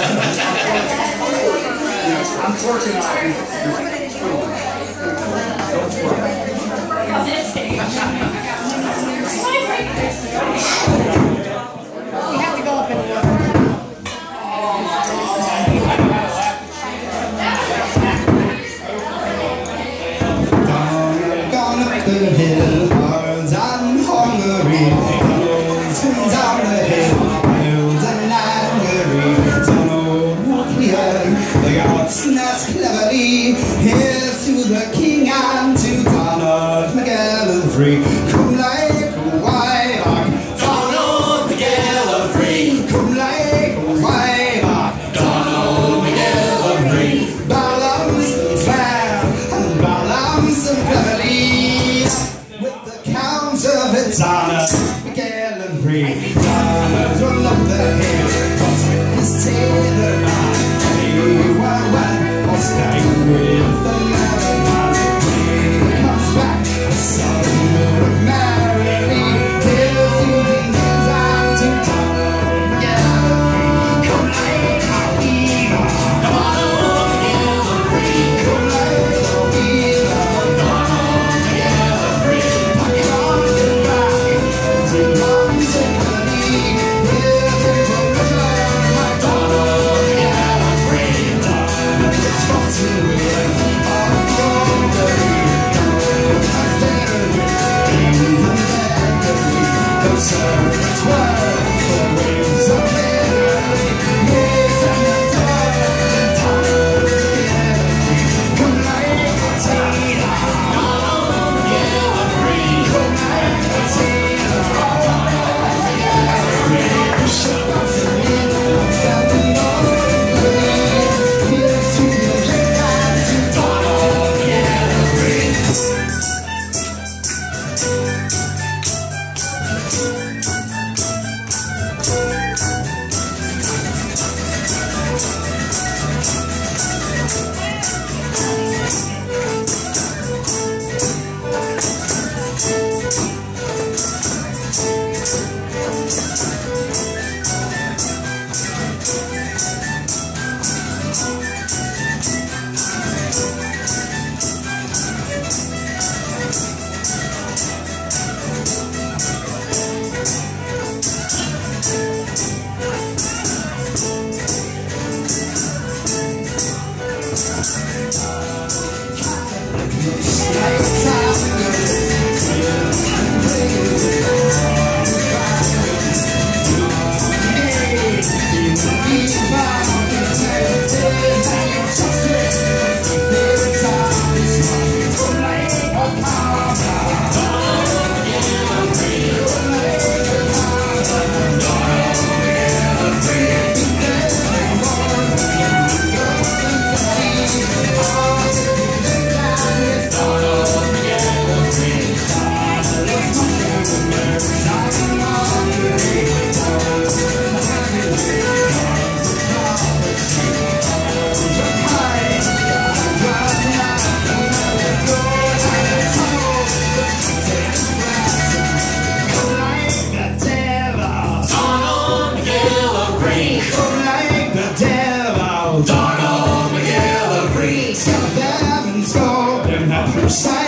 I'm working on it. free. Cum white hawk, down Donald Miguel and fair, and balams and valleys, with the count of its honor, Miguel and free. Donald the hill, his tail. time. Side